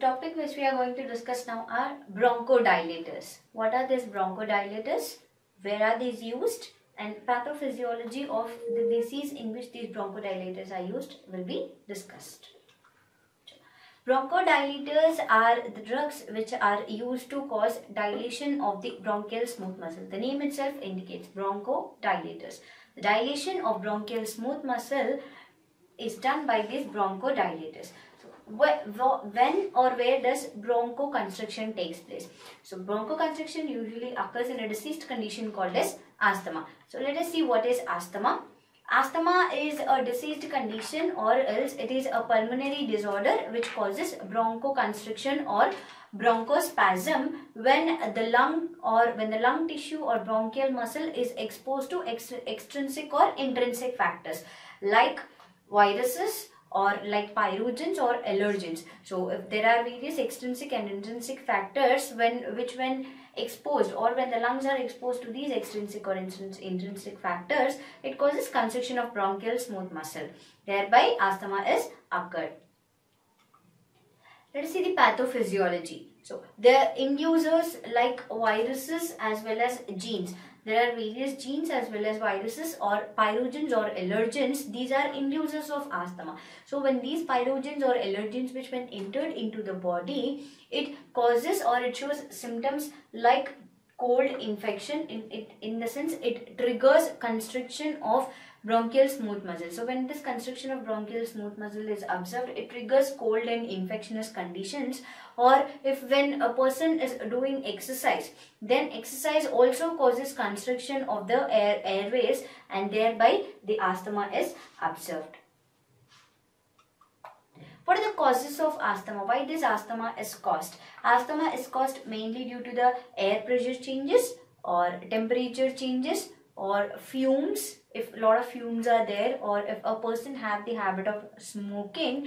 topic which we are going to discuss now are bronchodilators. What are these bronchodilators? Where are these used? And pathophysiology of the disease in which these bronchodilators are used will be discussed. Bronchodilators are the drugs which are used to cause dilation of the bronchial smooth muscle. The name itself indicates bronchodilators. The dilation of bronchial smooth muscle is done by these bronchodilators when or where does bronchoconstriction takes place? So bronchoconstriction usually occurs in a diseased condition called as asthma. So let us see what is asthma. Asthma is a diseased condition or else it is a pulmonary disorder which causes bronchoconstriction or bronchospasm when the lung or when the lung tissue or bronchial muscle is exposed to ex extrinsic or intrinsic factors like viruses, or like pyrogens or allergens. So if there are various extrinsic and intrinsic factors when which when exposed or when the lungs are exposed to these extrinsic or intrinsic factors, it causes constriction of bronchial smooth muscle. Thereby asthma is occurred. Let us see the pathophysiology. So the inducers like viruses as well as genes. There are various genes as well as viruses or pyrogens or allergens. These are inducers of asthma. So when these pyrogens or allergens which when entered into the body, it causes or it shows symptoms like cold infection in, it, in the sense it triggers constriction of bronchial smooth muscle. So when this constriction of bronchial smooth muscle is observed, it triggers cold and infectious conditions or if when a person is doing exercise, then exercise also causes constriction of the air, airways and thereby the asthma is observed. What are the causes of asthma? Why this asthma is caused? Asthma is caused mainly due to the air pressure changes or temperature changes or fumes if a lot of fumes are there or if a person have the habit of smoking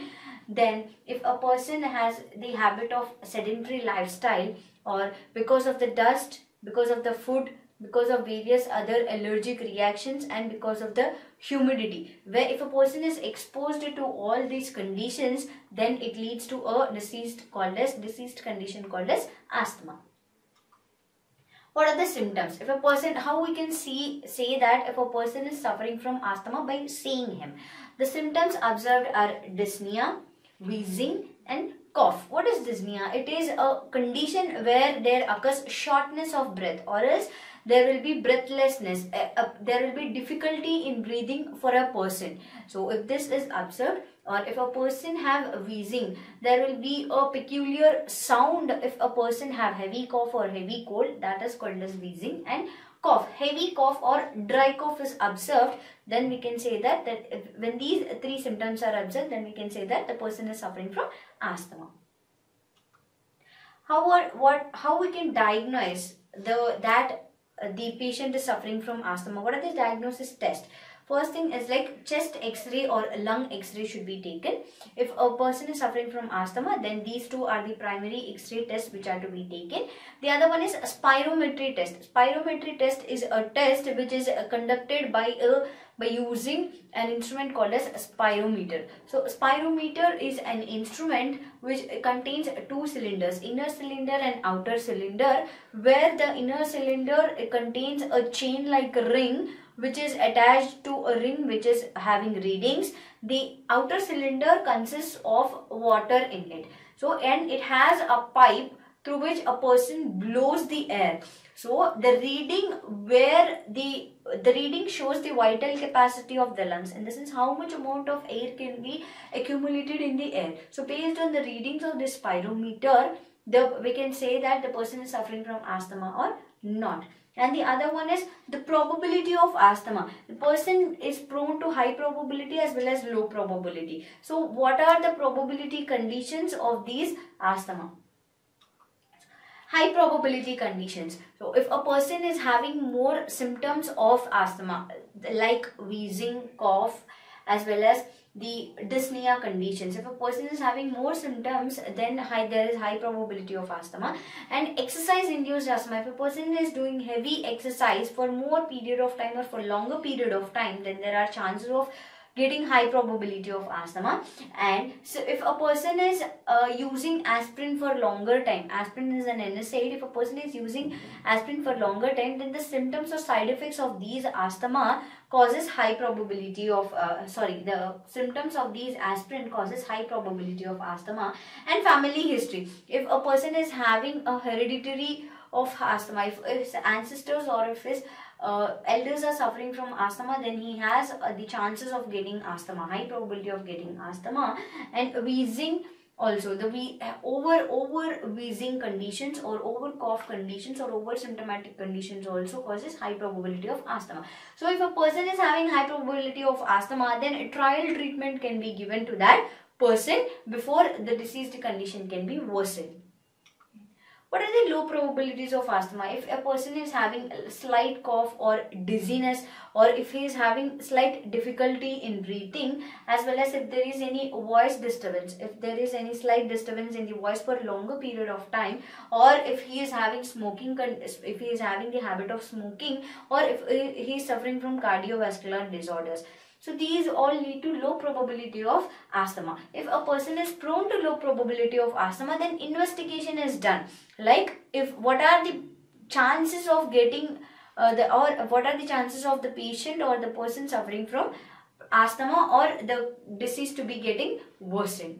then if a person has the habit of sedentary lifestyle or because of the dust because of the food because of various other allergic reactions and because of the humidity where if a person is exposed to all these conditions then it leads to a diseased called as diseased condition called as asthma what are the symptoms? If a person how we can see say that if a person is suffering from asthma by seeing him. The symptoms observed are dyspnea wheezing and cough. What is dyspnea? It is a condition where there occurs shortness of breath or else there will be breathlessness uh, uh, there will be difficulty in breathing for a person. So if this is observed or if a person have wheezing there will be a peculiar sound if a person have heavy cough or heavy cold that is called as wheezing and cough. Heavy cough or dry cough is observed then we can say that that when these three symptoms are observed then we can say that the person is suffering from asthma. How are, what how we can diagnose the that the patient is suffering from asthma? What are the diagnosis tests First thing is like chest x-ray or lung x-ray should be taken. If a person is suffering from asthma, then these two are the primary x-ray tests which are to be taken. The other one is spirometry test. Spirometry test is a test which is conducted by a by using an instrument called as spirometer. So spirometer is an instrument which contains two cylinders, inner cylinder and outer cylinder where the inner cylinder contains a chain like ring which is attached to a ring which is having readings. The outer cylinder consists of water in it. So and it has a pipe through which a person blows the air. So the reading where the the reading shows the vital capacity of the lungs in the sense how much amount of air can be accumulated in the air. So based on the readings of this spirometer, the we can say that the person is suffering from asthma or not and the other one is the probability of asthma. The person is prone to high probability as well as low probability. So what are the probability conditions of these asthma? High probability conditions. So if a person is having more symptoms of asthma like wheezing cough as well as the dyspnea conditions. If a person is having more symptoms, then high, there is high probability of asthma. And exercise-induced asthma, if a person is doing heavy exercise for more period of time or for longer period of time, then there are chances of getting high probability of asthma. And so if a person is uh, using aspirin for longer time aspirin is an NSAID if a person is using aspirin for longer time then the symptoms or side effects of these asthma causes high probability of uh, sorry the symptoms of these aspirin causes high probability of asthma and family history. If a person is having a hereditary of asthma. If his ancestors or if his uh, elders are suffering from asthma then he has uh, the chances of getting asthma high probability of getting asthma and wheezing also. The we over over wheezing conditions or over cough conditions or over symptomatic conditions also causes high probability of asthma. So if a person is having high probability of asthma then a trial treatment can be given to that person before the diseased condition can be worsened what are the low probabilities of asthma? If a person is having a slight cough or dizziness or if he is having slight difficulty in breathing as well as if there is any voice disturbance, if there is any slight disturbance in the voice for longer period of time or if he is having smoking, if he is having the habit of smoking or if he is suffering from cardiovascular disorders. So these all lead to low probability of asthma. If a person is prone to low probability of asthma, then investigation is done. Like if what are the chances of getting uh, the or what are the chances of the patient or the person suffering from asthma or the disease to be getting worsened.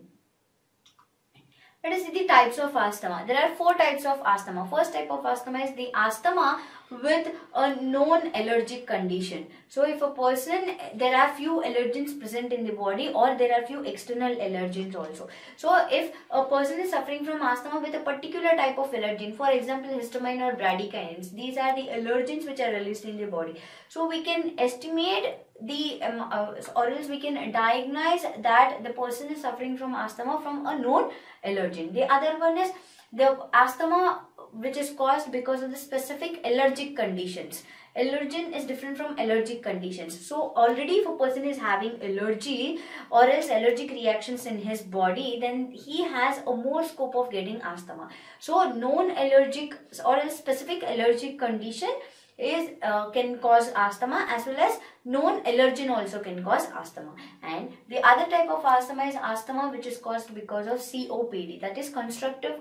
Let us see the types of asthma. There are four types of asthma. First type of asthma is the asthma with a known allergic condition. So if a person, there are few allergens present in the body or there are few external allergens also. So if a person is suffering from asthma with a particular type of allergen, for example histamine or bradykinins, these are the allergens which are released in the body. So we can estimate the um, uh, or else we can diagnose that the person is suffering from asthma from a known allergen. The other one is the asthma which is caused because of the specific allergic conditions. Allergen is different from allergic conditions. So already if a person is having allergy or else allergic reactions in his body, then he has a more scope of getting asthma. So known allergic or a specific allergic condition is uh, can cause asthma as well as known allergen also can cause asthma. And the other type of asthma is asthma which is caused because of COPD that is constructive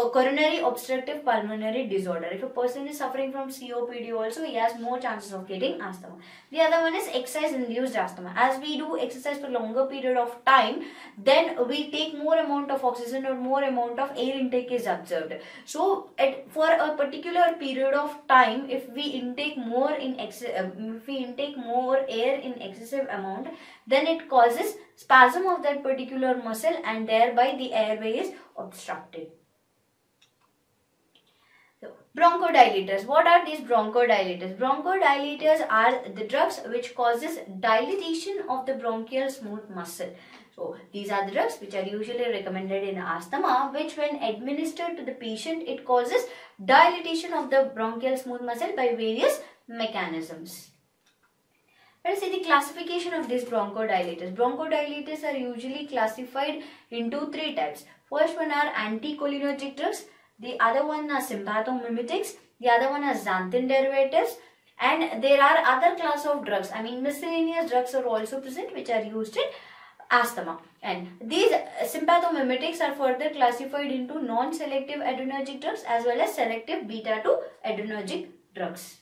coronary obstructive pulmonary disorder. If a person is suffering from COPD also, he has more chances of getting asthma. The other one is exercise induced asthma. As we do exercise for longer period of time, then we take more amount of oxygen or more amount of air intake is observed. So, at, for a particular period of time, if we intake more in uh, if we intake more air in excessive amount, then it causes spasm of that particular muscle and thereby the airway is obstructed. Bronchodilators. What are these bronchodilators? Bronchodilators are the drugs which causes dilatation of the bronchial smooth muscle. So these are the drugs which are usually recommended in asthma which when administered to the patient it causes dilatation of the bronchial smooth muscle by various mechanisms. Let us see the classification of these bronchodilators. Bronchodilators are usually classified into three types. First one are anticholinergic drugs the other one are sympathomimetics, the other one are xanthine derivatives and there are other class of drugs. I mean miscellaneous drugs are also present which are used in asthma and these sympathomimetics are further classified into non-selective adrenergic drugs as well as selective beta-2 adrenergic drugs.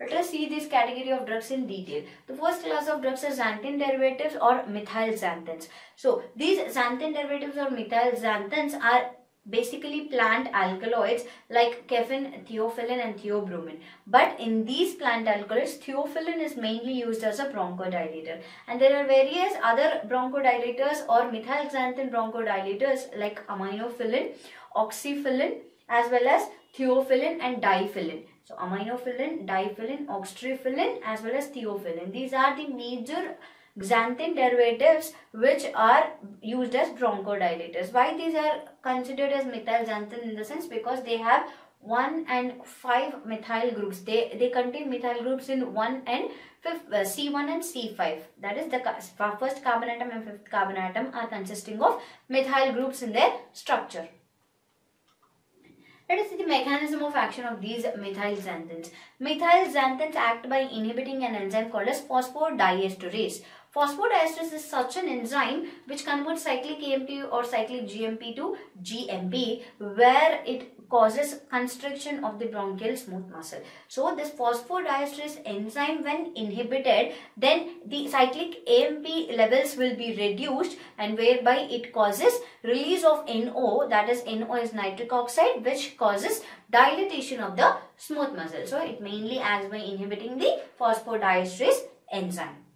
Let us see this category of drugs in detail. The first class of drugs are xanthine derivatives or methyl xanthines. So these xanthine derivatives or methyl xanthines are basically plant alkaloids like caffeine, theophylline and theobromine. But in these plant alkaloids, theophylline is mainly used as a bronchodilator. And there are various other bronchodilators or methylxanthine bronchodilators like aminophylline, oxyphylline as well as theophylline and diphylline. So aminophylline, diphylline, oxyphylline as well as theophylline. These are the major xanthine derivatives which are used as bronchodilators. Why these are considered as methyl xanthine in the sense because they have 1 and 5 methyl groups. They, they contain methyl groups in 1 and uh, C1 and C5. That is the first carbon atom and fifth carbon atom are consisting of methyl groups in their structure. Let us see the mechanism of action of these methyl xanthines. Methyl xanthines act by inhibiting an enzyme called as phosphodiesterase. Phosphodiesterase is such an enzyme which converts cyclic AMP or cyclic GMP to GMP where it causes constriction of the bronchial smooth muscle. So this phosphodiesterase enzyme when inhibited then the cyclic AMP levels will be reduced and whereby it causes release of NO that is NO is nitric oxide which causes dilatation of the smooth muscle. So it mainly acts by inhibiting the phosphodiesterase enzyme.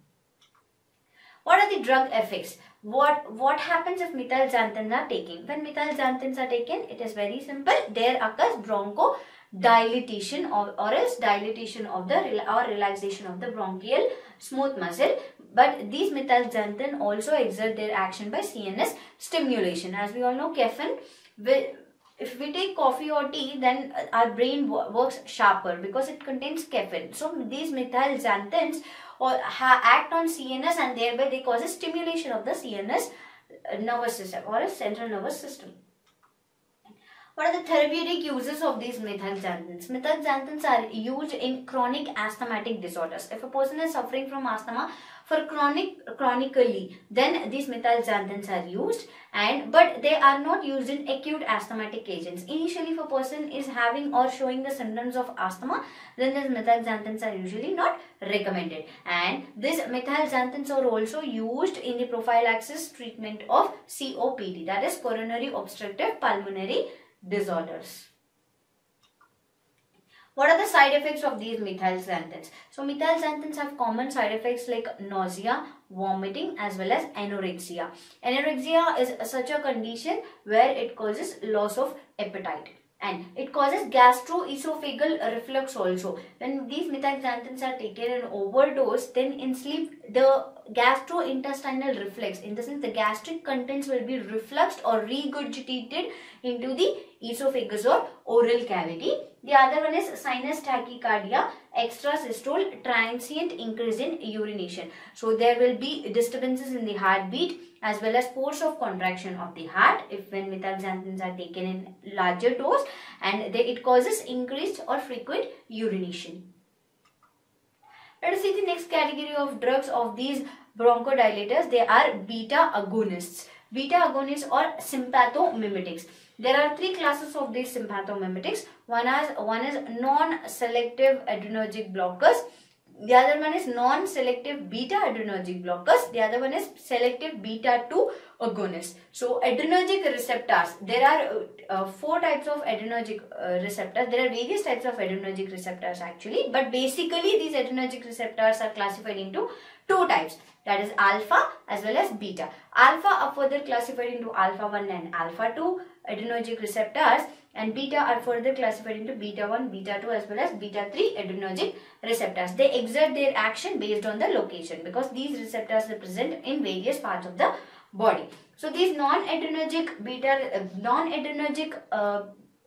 What are the drug effects? What what happens if methyl xanthines are taken? When methyl xanthines are taken, it is very simple. There occurs broncho dilatation or, or else dilatation of the or relaxation of the bronchial smooth muscle. But these methyl xanthine also exert their action by CNS stimulation. As we all know, caffeine will if we take coffee or tea then uh, our brain works sharper because it contains caffeine so these methyl xanthines or act on CNS and thereby they cause a stimulation of the CNS nervous system or a central nervous system. What are the therapeutic uses of these methylxanthines? Methylxanthines are used in chronic asthmatic disorders. If a person is suffering from asthma for chronic chronically, then these methylxanthines are used and but they are not used in acute asthmatic agents. Initially, if a person is having or showing the symptoms of asthma, then these methylxanthines are usually not recommended. And these methylxanthines are also used in the prophylaxis treatment of COPD, that is coronary obstructive pulmonary disorders. What are the side effects of these methylxanthines? So methylxanthines have common side effects like nausea, vomiting as well as anorexia. Anorexia is such a condition where it causes loss of appetite and it causes gastroesophageal reflux also. When these methylxanthines are taken in overdose, then in sleep the gastrointestinal reflex, in the sense the gastric contents will be refluxed or regurgitated into the esophagus or oral cavity. The other one is sinus tachycardia, extrasystole, transient increase in urination. So there will be disturbances in the heartbeat as well as force of contraction of the heart if when methylxanthines are taken in larger dose and they, it causes increased or frequent urination. Let us see the next category of drugs of these bronchodilators. They are beta agonists. Beta agonists or sympathomimetics. There are three classes of these sympathomimetics. One is, one is non-selective adrenergic blockers. The other one is non-selective beta adrenergic blockers. The other one is selective beta 2 agonists. So adrenergic receptors, there are uh, uh, four types of adrenergic uh, receptors. There are various types of adrenergic receptors actually. But basically these adrenergic receptors are classified into two types that is alpha as well as beta. Alpha are further classified into alpha 1 and alpha 2 adrenergic receptors and beta are further classified into beta 1, beta 2 as well as beta 3 adrenergic receptors. They exert their action based on the location because these receptors are present in various parts of the body. So these non-adrenergic beta, uh, non-adrenergic uh,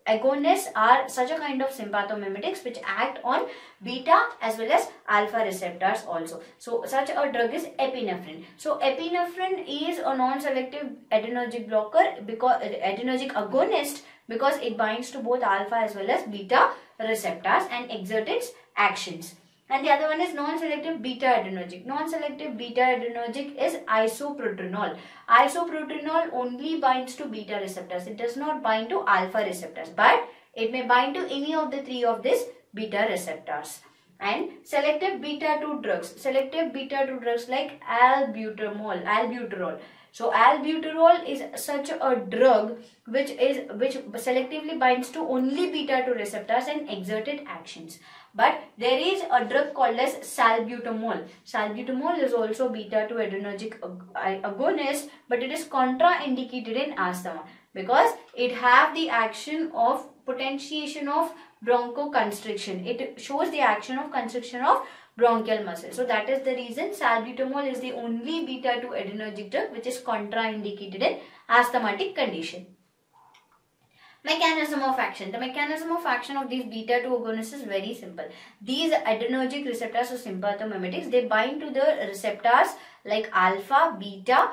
agonists are such a kind of sympathomimetics which act on beta as well as alpha receptors also. So such a drug is epinephrine. So epinephrine is a non-selective adrenergic blocker because adrenergic agonist because it binds to both alpha as well as beta receptors and exerts its actions. And the other one is non-selective beta adrenergic. Non-selective beta adrenergic is isoproterenol. Isoproterenol only binds to beta receptors. It does not bind to alpha receptors. But it may bind to any of the three of these beta receptors. And selective beta 2 drugs. Selective beta 2 drugs like albuterol. Albuterol. So albuterol is such a drug which is which selectively binds to only beta 2 receptors and exerted actions. But there is a drug called as salbutamol. Salbutamol is also beta 2 adrenergic agonist but it is contraindicated in asthma because it have the action of potentiation of bronchoconstriction. It shows the action of constriction of bronchial muscle. So that is the reason salbutamol is the only beta 2 adrenergic drug which is contraindicated in asthmatic condition. Mechanism of action. The mechanism of action of these beta 2 agonists is very simple. These adrenergic receptors or sympathomimetics, they bind to the receptors like alpha, beta,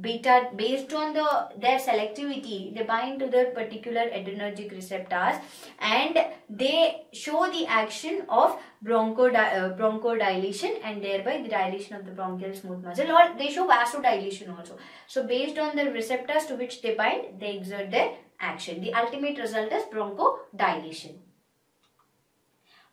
beta based on the their selectivity they bind to their particular adrenergic receptors and they show the action of bronchodi uh, bronchodilation and thereby the dilation of the bronchial smooth muscle or they show vasodilation also. So based on the receptors to which they bind they exert their action. The ultimate result is bronchodilation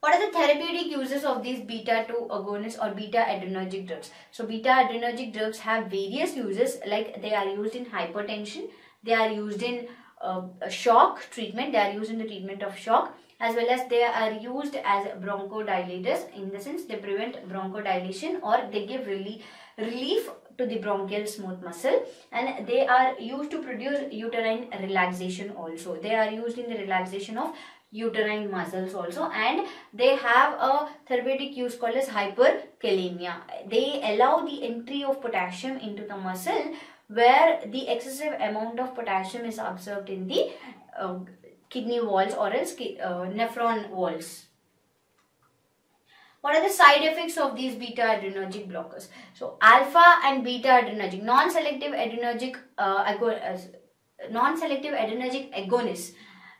what are the therapeutic uses of these beta 2 agonists or beta adrenergic drugs? So beta adrenergic drugs have various uses like they are used in hypertension, they are used in uh, shock treatment, they are used in the treatment of shock as well as they are used as bronchodilators in the sense they prevent bronchodilation or they give relief, relief to the bronchial smooth muscle and they are used to produce uterine relaxation also. They are used in the relaxation of uterine muscles also and they have a therapeutic use called as hyperkalemia. They allow the entry of potassium into the muscle where the excessive amount of potassium is observed in the uh, kidney walls or else uh, nephron walls. What are the side effects of these beta adrenergic blockers? So alpha and beta adrenergic, non-selective adrenergic, uh, uh non-selective adrenergic agonists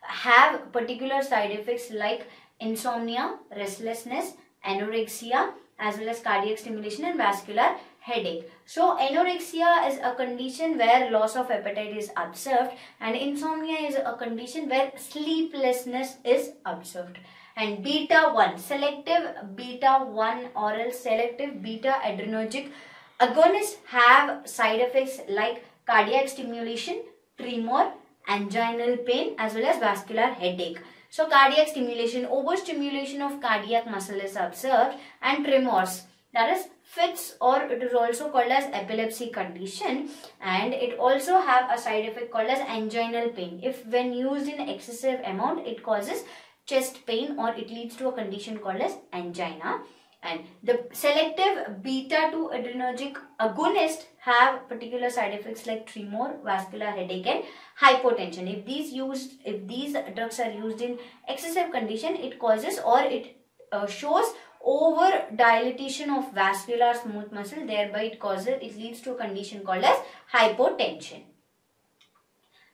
have particular side effects like insomnia, restlessness, anorexia as well as cardiac stimulation and vascular headache. So anorexia is a condition where loss of appetite is observed and insomnia is a condition where sleeplessness is observed. And beta 1, selective beta 1 oral selective beta adrenergic agonists have side effects like cardiac stimulation, tremor, anginal pain as well as vascular headache. So cardiac stimulation, overstimulation of cardiac muscle is observed and tremors that is fits or it is also called as epilepsy condition and it also have a side effect called as anginal pain. If when used in excessive amount it causes chest pain or it leads to a condition called as angina and the selective beta-2 adrenergic agonist have particular side effects like tremor, vascular headache and hypotension. If these used, if these drugs are used in excessive condition, it causes or it uh, shows over dilatation of vascular smooth muscle. Thereby it causes it leads to a condition called as hypotension.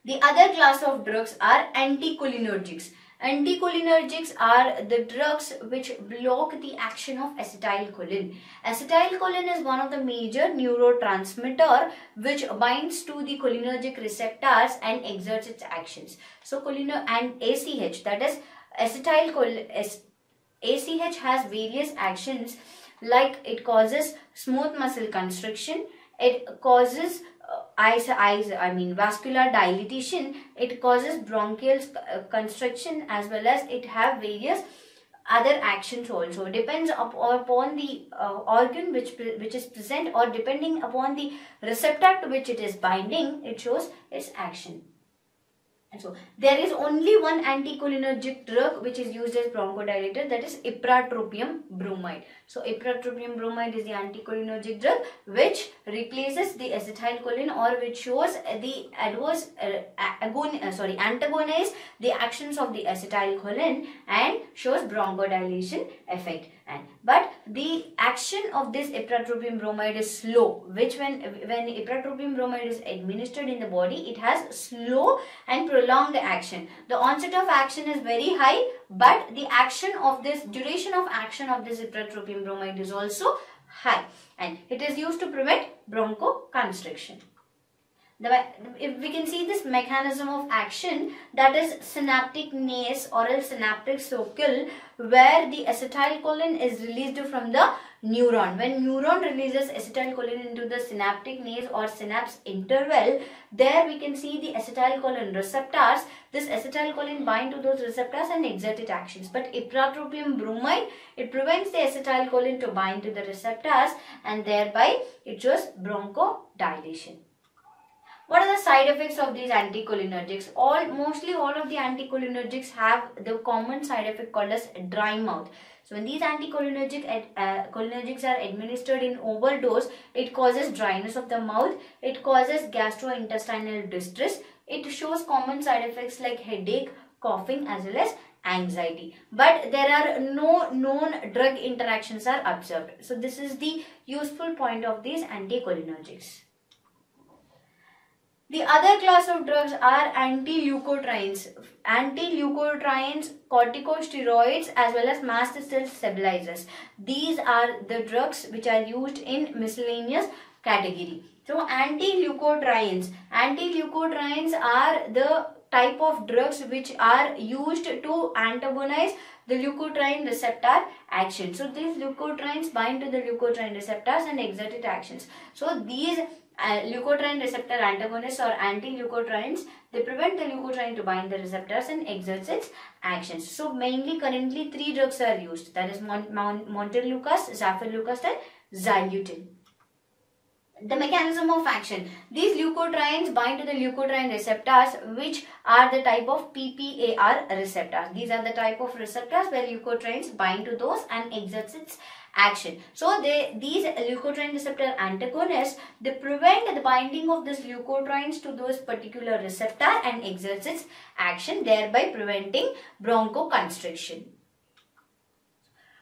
The other class of drugs are anticholinergics Anticholinergics are the drugs which block the action of acetylcholine. Acetylcholine is one of the major neurotransmitter which binds to the cholinergic receptors and exerts its actions. So choliner and ACH that is acetylcholine ACH has various actions like it causes smooth muscle constriction, it causes eyes, eyes, I mean vascular dilatation, it causes bronchial uh, constriction as well as it have various other actions also. Depends upon the uh, organ which which is present or depending upon the receptor to which it is binding it shows its action. And so there is only one anticholinergic drug which is used as bronchodilator that is ipratropium bromide. So ipratropium bromide is the anticholinergic drug which replaces the acetylcholine or which shows the adverse uh, agon uh, sorry antagonize the actions of the acetylcholine and shows bronchodilation effect. And but the action of this ipratropium bromide is slow which when when ipratropium bromide is administered in the body it has slow and prolonged action. The onset of action is very high but the action of this duration of action of this ipratropium bromide is also high and it is used to prevent bronchoconstriction. The, if we can see this mechanism of action that is synaptic nace or else synaptic circle where the acetylcholine is released from the neuron. When neuron releases acetylcholine into the synaptic nace or synapse interval, there we can see the acetylcholine receptors. This acetylcholine bind to those receptors and exert its actions. But ipratropium bromide, it prevents the acetylcholine to bind to the receptors and thereby it shows bronchodilation. What are the side effects of these anticholinergics? All mostly all of the anticholinergics have the common side effect called as dry mouth. So when these anticholinergic uh, cholinergics are administered in overdose, it causes dryness of the mouth, it causes gastrointestinal distress, it shows common side effects like headache, coughing as well as anxiety but there are no known drug interactions are observed so this is the useful point of these anticholinergics The other class of drugs are anti-leukotrienes, anti-leukotrienes, corticosteroids as well as mast cell stabilizers. These are the drugs which are used in miscellaneous category. So anti-leukotrienes, anti-leukotrienes are the type of drugs which are used to antagonize the leukotriene receptor action. So these leukotrienes bind to the leukotriene receptors and exert its actions. So these uh, leukotriene receptor antagonists or anti-leukotrienes, they prevent the leukotriene to bind the receptors and exert its actions. So mainly currently three drugs are used that is Mon Mon montelukast, zafirlukast and zileuton. The mechanism of action. These leukotrienes bind to the leukotriene receptors which are the type of PPAR receptors. These are the type of receptors where leukotrienes bind to those and exerts its action. So they these leukotriene receptor antagonists they prevent the binding of these leukotrienes to those particular receptor and exerts its action thereby preventing bronchoconstriction.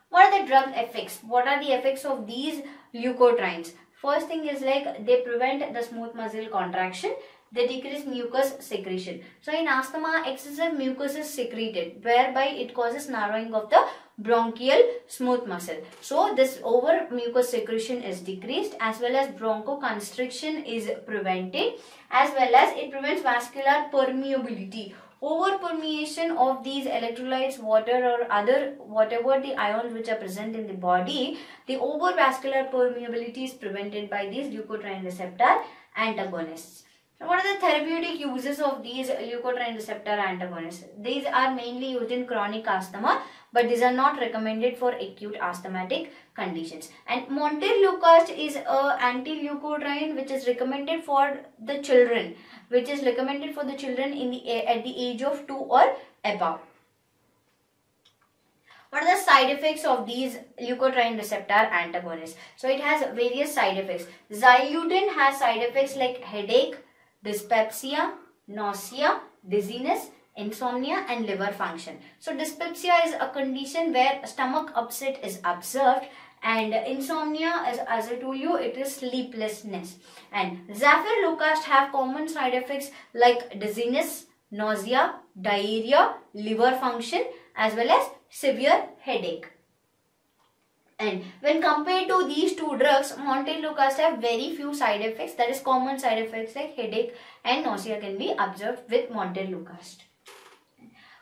What are the drug effects? What are the effects of these leukotrienes? First thing is like they prevent the smooth muscle contraction they decrease mucus secretion. So in asthma, excessive mucus is secreted whereby it causes narrowing of the bronchial smooth muscle. So this over mucus secretion is decreased as well as bronchoconstriction is prevented as well as it prevents vascular permeability. Over permeation of these electrolytes, water or other whatever the ions which are present in the body, the over vascular permeability is prevented by these leukotriene receptor antagonists. What are the therapeutic uses of these leukotriene receptor antagonists? These are mainly used in chronic asthma but these are not recommended for acute asthmatic conditions. And montelukast is a anti-leukotriene which is recommended for the children which is recommended for the children in the at the age of 2 or above. What are the side effects of these leukotriene receptor antagonists? So it has various side effects. Zileuton has side effects like headache, dyspepsia, nausea, dizziness, insomnia and liver function. So dyspepsia is a condition where stomach upset is observed and insomnia as, as I told you it is sleeplessness and zafirlukast have common side effects like dizziness, nausea, diarrhea, liver function as well as severe headache. And when compared to these two drugs, montelukast have very few side effects. That is common side effects like headache and nausea can be observed with montelukast.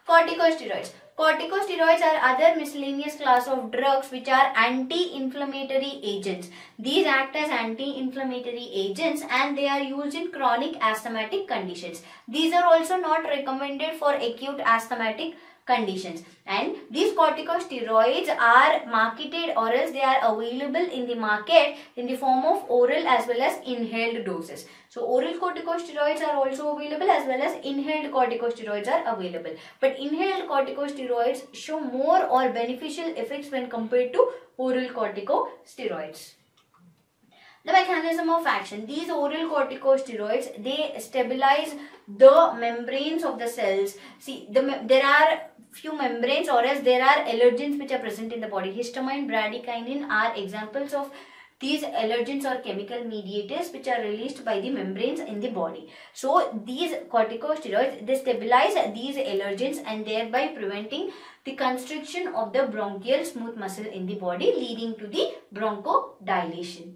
Corticosteroids. Corticosteroids are other miscellaneous class of drugs which are anti-inflammatory agents. These act as anti-inflammatory agents and they are used in chronic asthmatic conditions. These are also not recommended for acute asthmatic conditions and these corticosteroids are marketed or else they are available in the market in the form of oral as well as inhaled doses. So oral corticosteroids are also available as well as inhaled corticosteroids are available. But inhaled corticosteroids show more or beneficial effects when compared to oral corticosteroids. The mechanism of action. These oral corticosteroids, they stabilize the membranes of the cells. See, the, there are few membranes or else there are allergens which are present in the body. Histamine, bradykinin are examples of these allergens or chemical mediators which are released by the membranes in the body. So these corticosteroids, they stabilize these allergens and thereby preventing the constriction of the bronchial smooth muscle in the body leading to the bronchodilation.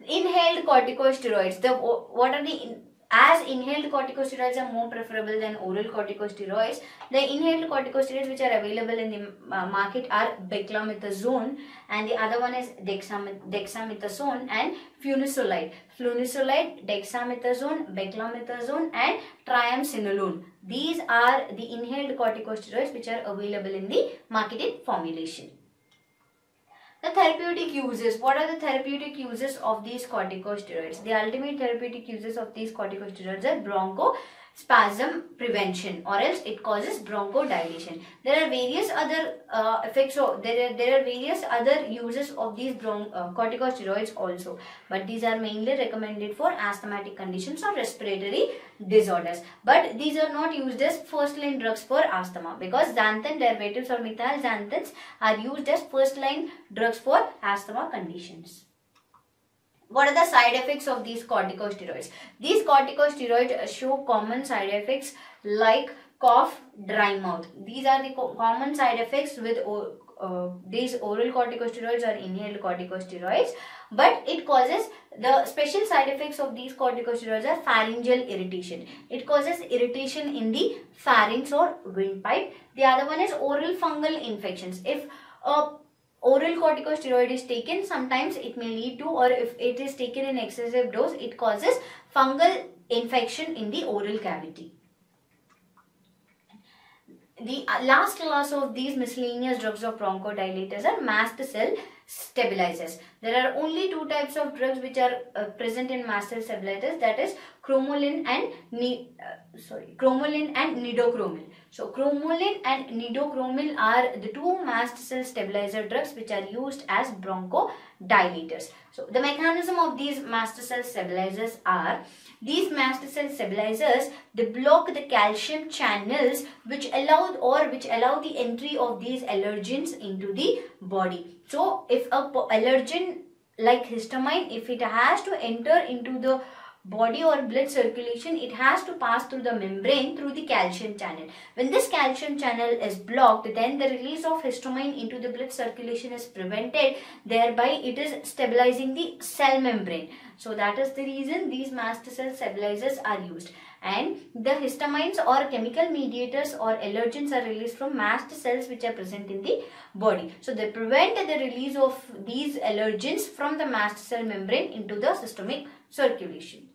Inhaled corticosteroids, the, what are the as inhaled corticosteroids are more preferable than oral corticosteroids, the inhaled corticosteroids which are available in the uh, market are beclomethasone and the other one is dexamethasone and flunisolide. Flunisolide, dexamethasone, beclomethasone and triamcinolone. These are the inhaled corticosteroids which are available in the marketed formulation. The therapeutic uses. What are the therapeutic uses of these corticosteroids? The ultimate therapeutic uses of these corticosteroids are broncho spasm prevention or else it causes bronchodilation. There are various other uh, effects so there are, there are various other uses of these bron uh, corticosteroids also but these are mainly recommended for asthmatic conditions or respiratory disorders but these are not used as first line drugs for asthma because xanthine derivatives or methyl xanthines are used as first line drugs for asthma conditions. What are the side effects of these corticosteroids? These corticosteroids show common side effects like cough, dry mouth. These are the co common side effects with uh, these oral corticosteroids or inhaled corticosteroids but it causes the special side effects of these corticosteroids are pharyngeal irritation it causes irritation in the pharynx or windpipe the other one is oral fungal infections if a oral corticosteroid is taken. Sometimes it may lead to or if it is taken in excessive dose it causes fungal infection in the oral cavity. The uh, last class of these miscellaneous drugs of bronchodilators are mast cell stabilizers. There are only two types of drugs which are uh, present in mast cell stabilizers that is cromolyn and ni uh, sorry cromolyn and nedocromil. So cromolyn and nedocromil are the two mast cell stabilizer drugs which are used as bronchodilators. So the mechanism of these mast cell stabilizers are these mast cell stabilizers they block the calcium channels which allow or which allow the entry of these allergens into the body. So if a allergen like histamine if it has to enter into the body or blood circulation, it has to pass through the membrane through the calcium channel. When this calcium channel is blocked, then the release of histamine into the blood circulation is prevented. Thereby, it is stabilizing the cell membrane. So, that is the reason these mast cell stabilizers are used. And the histamines or chemical mediators or allergens are released from mast cells which are present in the body. So, they prevent the release of these allergens from the mast cell membrane into the systemic circulation.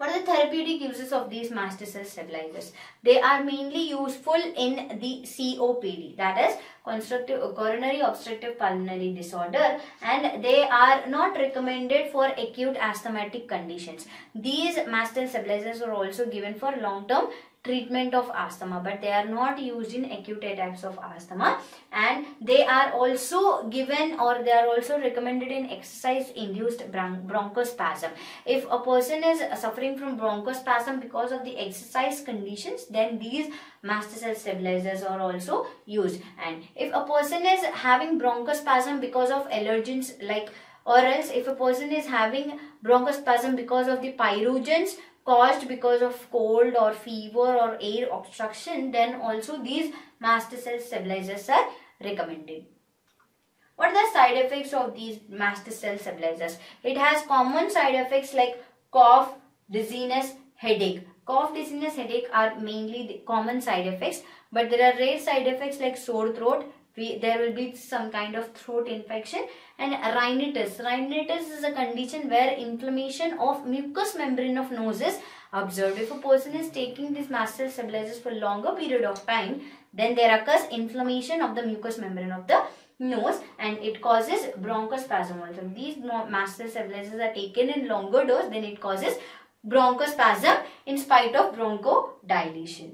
What are the therapeutic uses of these mast cell stabilizers? They are mainly useful in the COPD that is constructive coronary obstructive pulmonary disorder and they are not recommended for acute asthmatic conditions. These mast cell stabilizers are also given for long term treatment of asthma but they are not used in acute attacks of asthma. And they are also given or they are also recommended in exercise induced bronchospasm. If a person is suffering from bronchospasm because of the exercise conditions then these mast cell stabilizers are also used. And if a person is having bronchospasm because of allergens like or else if a person is having bronchospasm because of the pyrogens caused because of cold or fever or air obstruction then also these mast cell stabilizers are recommended. What are the side effects of these mast cell stabilizers? It has common side effects like cough, dizziness, headache. Cough, dizziness, headache are mainly the common side effects but there are rare side effects like sore throat, we, there will be some kind of throat infection and rhinitis. Rhinitis is a condition where inflammation of mucous membrane of nose is observed. If a person is taking these mast cell stabilizers for longer period of time, then there occurs inflammation of the mucous membrane of the nose and it causes bronchospasm also. These mast cell stabilizers are taken in longer dose, then it causes bronchospasm in spite of bronchodilation.